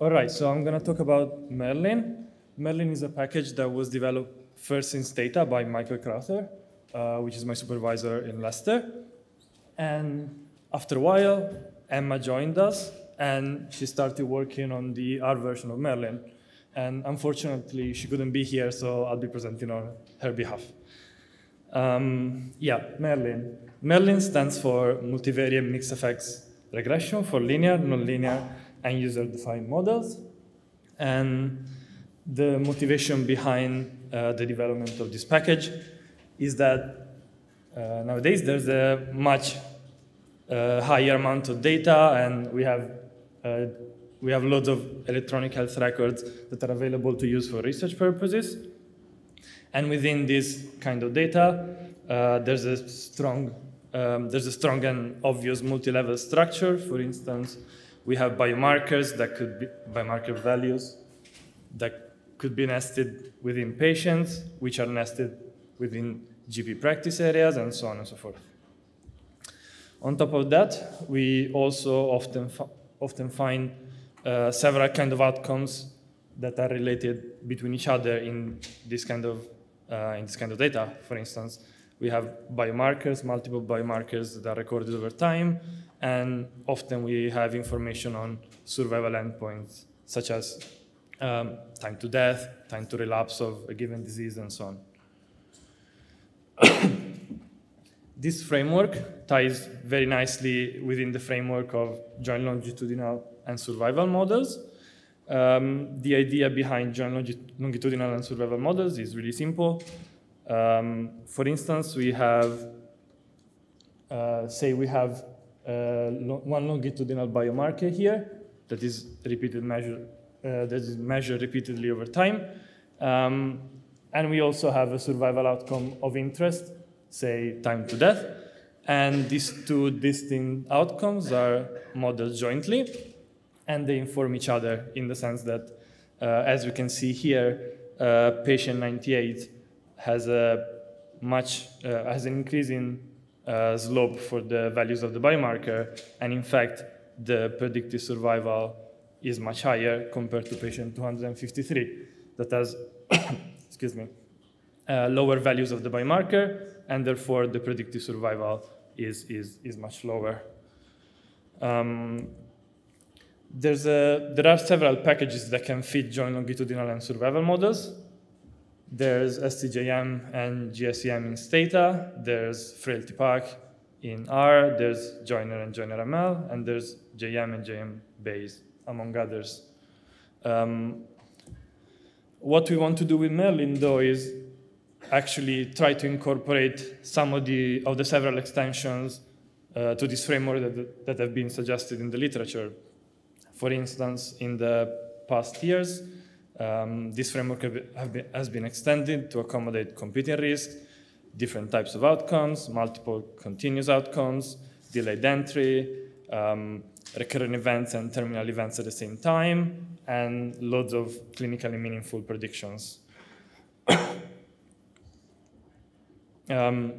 All right, so I'm going to talk about Merlin. Merlin is a package that was developed first in Stata by Michael Crowther, uh, which is my supervisor in Leicester. And after a while, Emma joined us, and she started working on the R version of Merlin. And unfortunately, she couldn't be here, so I'll be presenting on her behalf. Um, yeah, Merlin. Merlin stands for Multivariate Mixed Effects Regression for linear, nonlinear, and user-defined models. And the motivation behind uh, the development of this package is that uh, nowadays there's a much uh, higher amount of data, and we have uh, we have loads of electronic health records that are available to use for research purposes. And within this kind of data, uh, there's a strong um, there's a strong and obvious multi-level structure. For instance, we have biomarkers that could be biomarker values that could be nested within patients, which are nested within GP practice areas, and so on and so forth. On top of that, we also often, often find uh, several kind of outcomes that are related between each other in this kind of uh, in this kind of data. For instance, we have biomarkers, multiple biomarkers that are recorded over time, and often we have information on survival endpoints such as um, time to death, time to relapse of a given disease, and so on. this framework ties very nicely within the framework of joint longitudinal and survival models. Um, the idea behind joint longitudinal and survival models is really simple. Um, for instance, we have, uh, say we have uh, lo one longitudinal biomarker here that is repeated measure, uh, that is measured repeatedly over time. Um, and we also have a survival outcome of interest, say time to death. And these two distinct outcomes are modeled jointly, and they inform each other in the sense that, uh, as we can see here, uh, patient 98 has a much uh, has an increase in uh, slope for the values of the biomarker, and in fact, the predictive survival is much higher compared to patient 253 that has, excuse me, uh, lower values of the biomarker, and therefore the predictive survival is, is, is much lower. Um, there's a, there are several packages that can fit joint longitudinal and survival models. There's STJM and GSEM in Stata. There's frailtypack in R. There's joineR and joineRML. And there's JM and JM Base, among others. Um, what we want to do with Merlin, though, is actually try to incorporate some of the, of the several extensions uh, to this framework that, that have been suggested in the literature. For instance, in the past years, um, this framework been, has been extended to accommodate competing risks, different types of outcomes, multiple continuous outcomes, delayed entry, um, recurrent events and terminal events at the same time, and loads of clinically meaningful predictions. um,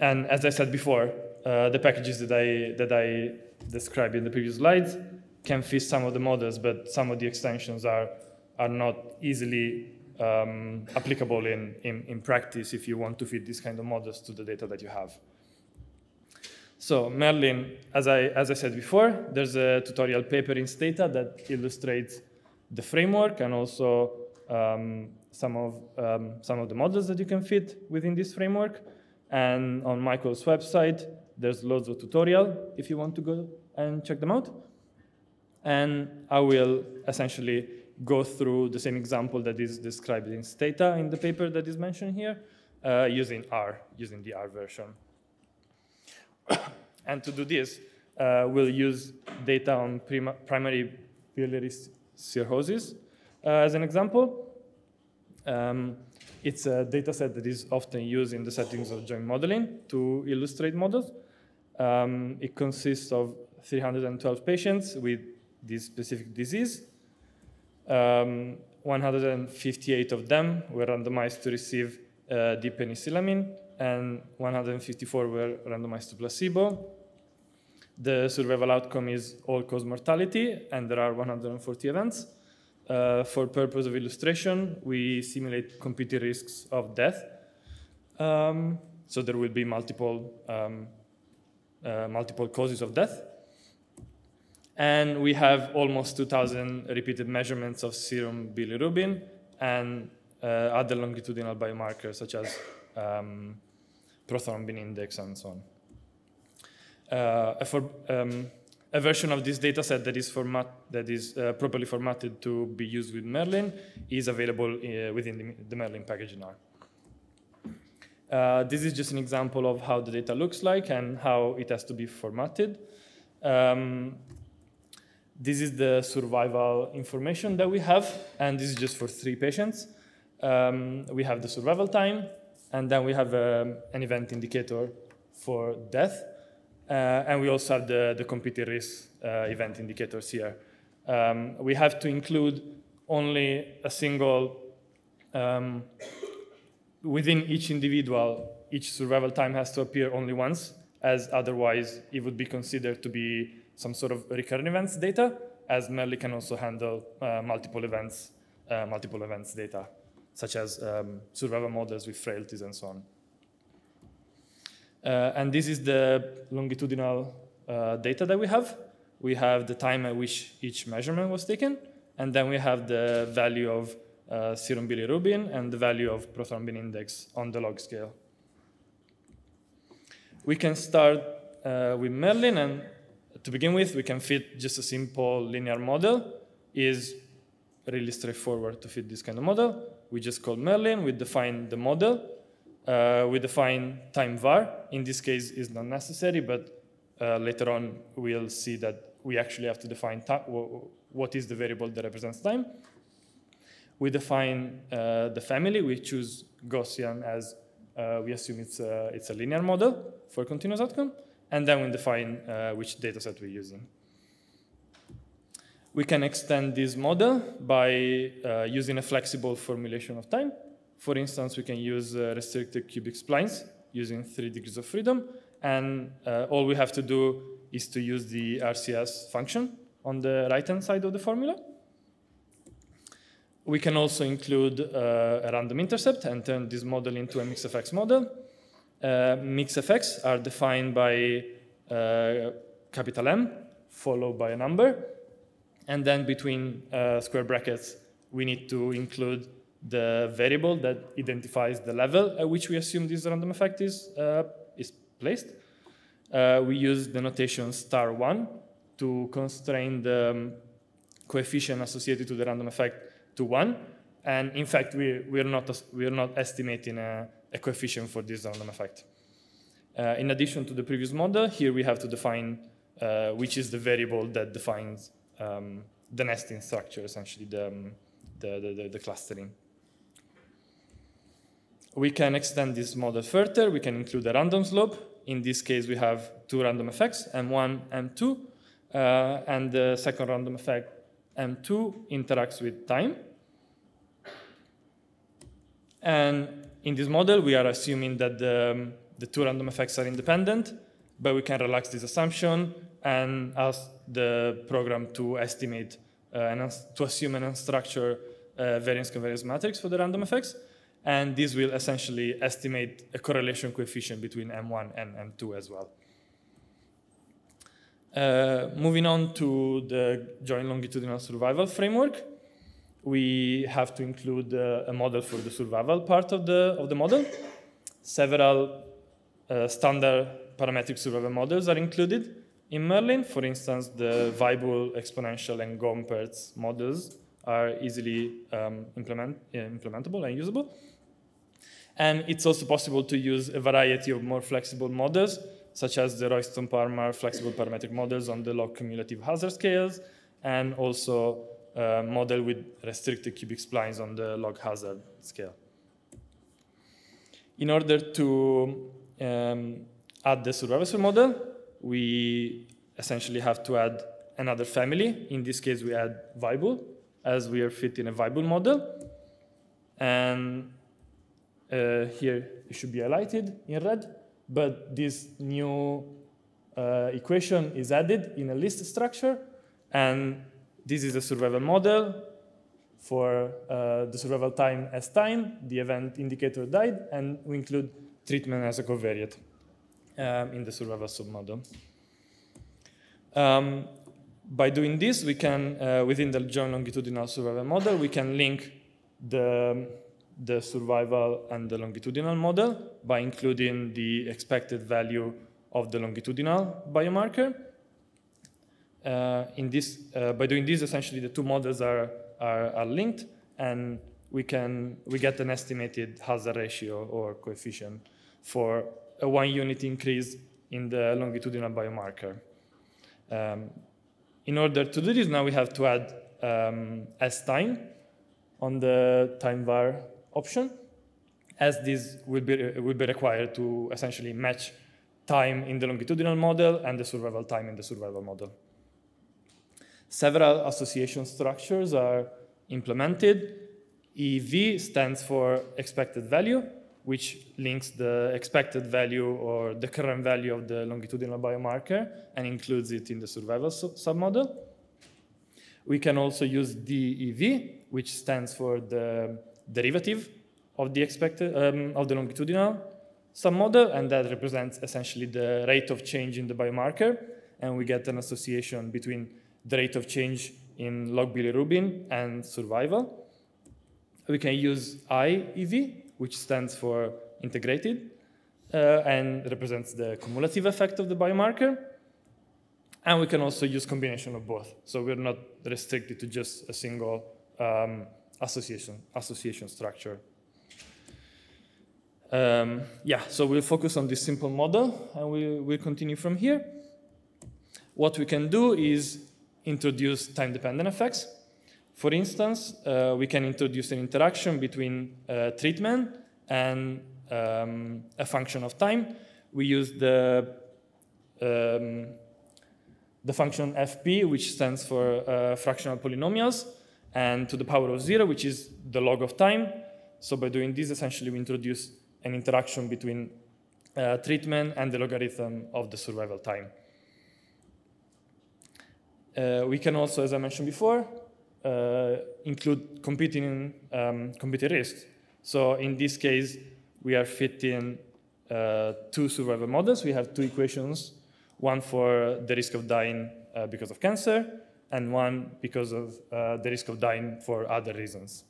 and as I said before, uh, the packages that I, that I described in the previous slides can fit some of the models, but some of the extensions are are not easily um, applicable in, in, in, practice if you want to fit these kind of models to the data that you have. So Merlin, as I, as I said before, there's a tutorial paper in Stata that illustrates the framework and also um, some, of, um, some of the models that you can fit within this framework. And on Michael's website, there's loads of tutorial if you want to go and check them out. And I will essentially go through the same example that is described in Stata in the paper that is mentioned here, uh, using R, using the R version. and to do this, uh, we'll use data on primary biliary cirrhosis uh, as an example. Um, it's a data set that is often used in the settings of joint modeling to illustrate models. Um, it consists of 312 patients with this specific disease um, 158 of them were randomized to receive uh, D-penicillamine, and 154 were randomized to placebo. The survival outcome is all-cause mortality, and there are 140 events. Uh, for purpose of illustration, we simulate competing risks of death. Um, so there will be multiple, um, uh, multiple causes of death. And we have almost 2,000 repeated measurements of serum bilirubin and uh, other longitudinal biomarkers such as um, prothrombin index and so on. Uh, for, um, a version of this dataset that is format that is uh, properly formatted to be used with Merlin is available uh, within the, the, Merlin package now. Uh, this is just an example of how the data looks like and how it has to be formatted. Um, this is the survival information that we have, and this is just for three patients. Um, we have the survival time, and then we have um, an event indicator for death, uh, and we also have the, the competing risk uh, event indicators here. Um, we have to include only a single, um, within each individual, each survival time has to appear only once, as otherwise it would be considered to be some sort of recurrent events data, as Merlin can also handle uh, multiple events, uh, multiple events data, such as um, survival models with frailties and so on. Uh, and this is the longitudinal uh, data that we have. We have the time at which each measurement was taken, and then we have the value of uh, serum bilirubin and the value of prothrombin index on the log scale. We can start uh, with Merlin, and to begin with, we can fit just a simple linear model. is really straightforward to fit this kind of model. We just call Merlin, we define the model, uh, we define time var. In this case, is not necessary, but uh, later on we'll see that we actually have to define what is the variable that represents time. We define uh, the family. We choose Gaussian as uh, we assume it's a, it's a linear model for continuous outcome. And then we define uh, which dataset we're using. We can extend this model by uh, using a flexible formulation of time. For instance, we can use uh, restricted cubic splines using three degrees of freedom. And uh, all we have to do is to use the RCS function on the right-hand side of the formula. We can also include uh, a random intercept and turn this model into a effects model. Uh, mixed are defined by uh, capital M followed by a number. And then between uh, square brackets, we need to include the variable that identifies the level at which we assume this random effect is, uh, is placed. Uh, we use the notation star 1 to constrain the um, coefficient associated to the random effect to 1. And in fact, we, we're, not, we're not estimating a, a coefficient for this random effect. Uh, in addition to the previous model, here we have to define uh, which is the variable that defines um, the nesting structure, essentially the, um, the, the, the clustering. We can extend this model further. We can include a random slope. In this case, we have two random effects, M1, M2. Uh, and the second random effect, M2, interacts with time. And in this model, we are assuming that the, um, the two random effects are independent, but we can relax this assumption and ask the program to estimate uh, and to assume an unstructured uh, variance covariance matrix for the random effects. And this will essentially estimate a correlation coefficient between M1 and M2 as well. Uh, moving on to the joint longitudinal survival framework, we have to include uh, a model for the survival part of the, of the model. Several uh, standard parametric survival models are included in Merlin. For instance, the Weibull, exponential, and Gompertz models are easily um, implement, implementable and usable. And it's also possible to use a variety of more flexible models, such as the Royston-Parmar flexible parametric models on the log cumulative hazard scales, and also a model with restricted cubic splines on the log hazard scale. In order to um, add the survival model, we essentially have to add another family. In this case, we add Weibull, as we are fitting a Weibull model. And uh, here it should be highlighted in red, but this new uh, equation is added in a list structure, and this is a survival model for uh, the survival time as time, the event indicator died, and we include treatment as a covariate um, in the survival submodel. Um, by doing this, we can, uh, within the joint longitudinal survival model, we can link the, the survival and the longitudinal model by including the expected value of the longitudinal biomarker. Uh, in this, uh, by doing this, essentially the two models are, are, are, linked, and we can we get an estimated hazard ratio or coefficient for a one unit increase in the longitudinal biomarker. Um, in order to do this, now we have to add um, S time on the time var option, as this will be, will be required to essentially match time in the longitudinal model and the survival time in the survival model. Several association structures are implemented. EV stands for expected value, which links the expected value or the current value of the longitudinal biomarker and includes it in the survival submodel. We can also use DEV, which stands for the derivative of the expected um, of the longitudinal submodel, and that represents essentially the rate of change in the biomarker, and we get an association between the rate of change in log bilirubin and survival. We can use IEV, which stands for integrated uh, and represents the cumulative effect of the biomarker. And we can also use combination of both. So we're not restricted to just a single um, association, association structure. Um, yeah, so we'll focus on this simple model and we, we'll continue from here. What we can do is introduce time-dependent effects. For instance, uh, we can introduce an interaction between uh, treatment and um, a function of time. We use the, um, the function fp, which stands for uh, fractional polynomials, and to the power of zero, which is the log of time. So by doing this, essentially, we introduce an interaction between uh, treatment and the logarithm of the survival time. Uh, we can also, as I mentioned before, uh, include competing, um, competing risks. So in this case, we are fitting uh, two survival models. We have two equations, one for the risk of dying uh, because of cancer, and one because of uh, the risk of dying for other reasons.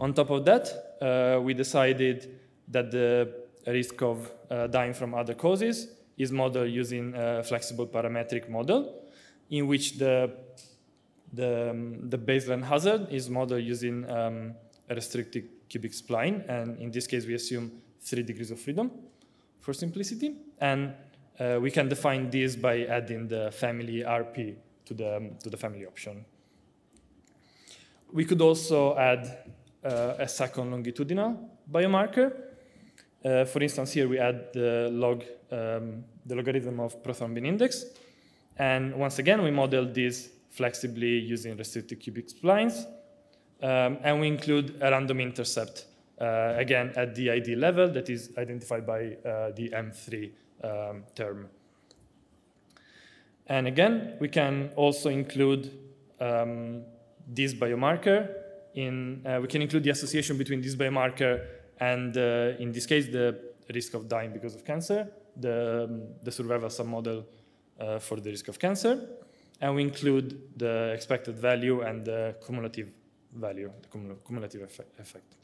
On top of that, uh, we decided that the risk of dying from other causes is modeled using a flexible parametric model in which the the, um, the baseline hazard is modeled using um, a restricted cubic spline, and in this case we assume three degrees of freedom for simplicity, and uh, we can define this by adding the family RP to the, um, to the family option. We could also add uh, a second longitudinal biomarker. Uh, for instance, here we add the log, um, the logarithm of prothrombin index, and once again, we model this flexibly using restricted cubic splines. Um, and we include a random intercept, uh, again, at the ID level that is identified by uh, the M3 um, term. And again, we can also include um, this biomarker in, uh, we can include the association between this biomarker and, uh, in this case, the risk of dying because of cancer, the, um, the survival submodel for the risk of cancer. And we include the expected value and the cumulative value, the cumulative effect.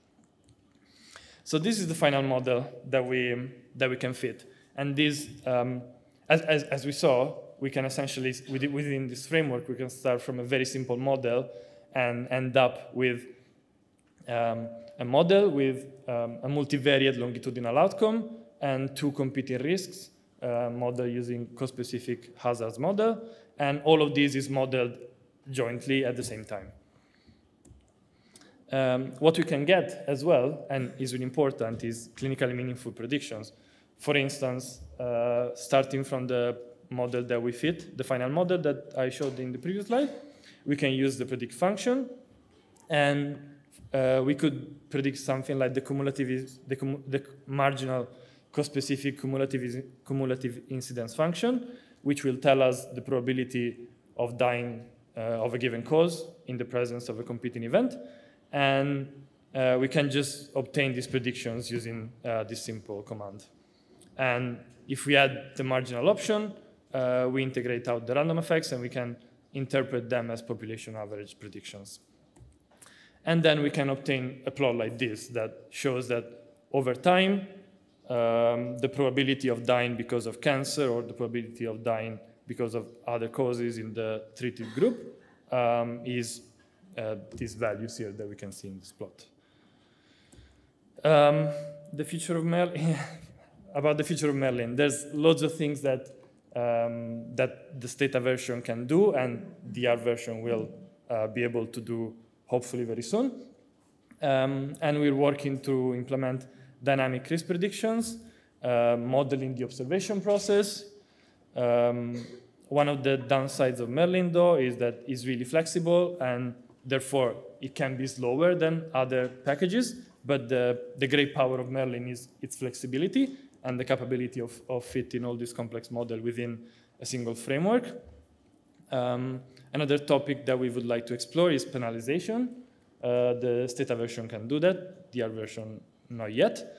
So this is the final model that we, that we can fit. And this, um, as, as, as, we saw, we can essentially, within this framework, we can start from a very simple model and end up with um, a model with um, a multivariate longitudinal outcome and two competing risks uh, model using cause-specific hazards model, and all of this is modeled jointly at the same time. Um, what we can get as well, and is really important, is clinically meaningful predictions. For instance, uh, starting from the model that we fit, the final model that I showed in the previous slide, we can use the predict function, and uh, we could predict something like the cumulative, the, the marginal cause-specific cumulative, cumulative incidence function, which will tell us the probability of dying uh, of a given cause in the presence of a competing event. And uh, we can just obtain these predictions using uh, this simple command. And if we add the marginal option, uh, we integrate out the random effects and we can interpret them as population average predictions. And then we can obtain a plot like this that shows that over time, um, the probability of dying because of cancer or the probability of dying because of other causes in the treated group um, is uh, these values here that we can see in this plot. Um, the future of Merlin, about the future of Merlin, there's lots of things that um, that the Stata version can do, and the R version will uh, be able to do hopefully very soon. Um, and we're working to implement dynamic risk predictions, uh, modeling the observation process. Um, one of the downsides of Merlin, though, is that it's really flexible, and therefore it can be slower than other packages. But the, the great power of Merlin is its flexibility and the capability of, of fitting all this complex model within a single framework. Um, another topic that we would like to explore is penalization. Uh, the Stata version can do that, the R version not yet.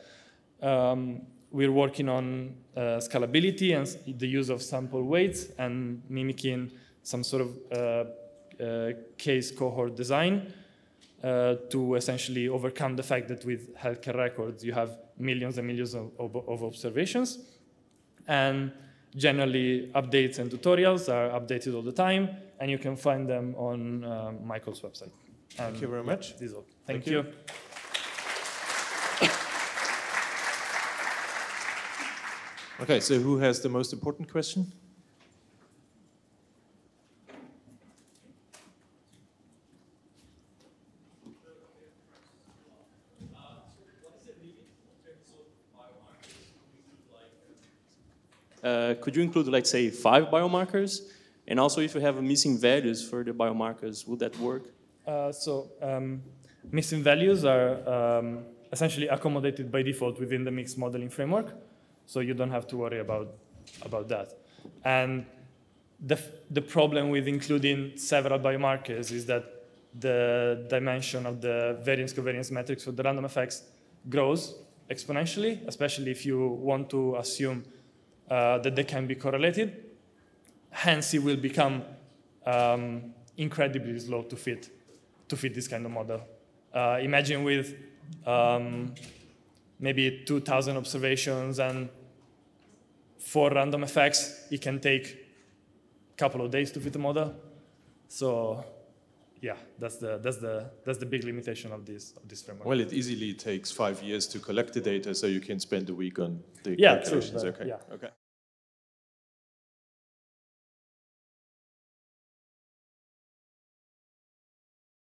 Um, we're working on uh, scalability and the use of sample weights and mimicking some sort of uh, uh case cohort design uh, to essentially overcome the fact that with healthcare records you have millions and millions of, of, of observations. And generally, updates and tutorials are updated all the time, and you can find them on uh, Michael's website. And Thank you very much. Thank, Thank you. you. Okay, so who has the most important question? Uh, could you include, like, say, five biomarkers? And also, if you have missing values for the biomarkers, would that work? Uh, so, um, missing values are um, essentially accommodated by default within the mixed modeling framework, so you don't have to worry about, about that. And the, the problem with including several biomarkers is that the dimension of the variance covariance matrix for the random effects grows exponentially, especially if you want to assume uh, that they can be correlated. Hence, it will become um, incredibly slow to fit, to fit this kind of model. Uh, imagine with um, maybe 2,000 observations and four random effects, it can take a couple of days to fit the model. So yeah, that's the that's the that's the big limitation of this of this framework. Well, it easily takes five years to collect the data, so you can spend a week on the yeah, calculations. True, okay. Yeah. Okay.